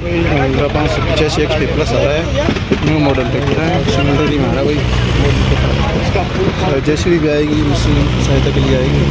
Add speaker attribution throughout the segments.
Speaker 1: महिंद्रा पाँच सौ पचासी एक्स प्लस आ रहा है न्यू मॉडल है सिलेंडर ही भाई जैसी भी आएगी मशीन सहायता के लिए आएगी।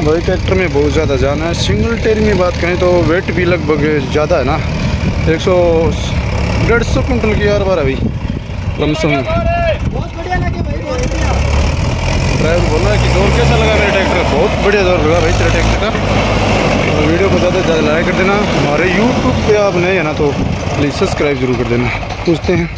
Speaker 1: भाई, ट्रैक्टर में बहुत ज़्यादा जाना है। सिंगल टेर में बात करें तो वेट भी लगभग ज़्यादा है ना। एक सौ डेढ़ सौ कुंटल की यार बार अभी लमसम। ड्राइवर बोला कि दौर कैसा लगा मेरा ट्रैक्टर? बहुत बढ़िया दौर लगा भाई तेरा ट्रैक्टर का। तो वीडियो को ज़्यादा ज़्यादा लाइक कर देना। हमारे यूट्यूब पे आप नए हैं ना तो प्लीज़ सब्सक्राइब ज़रूर कर देना। पूछते हैं।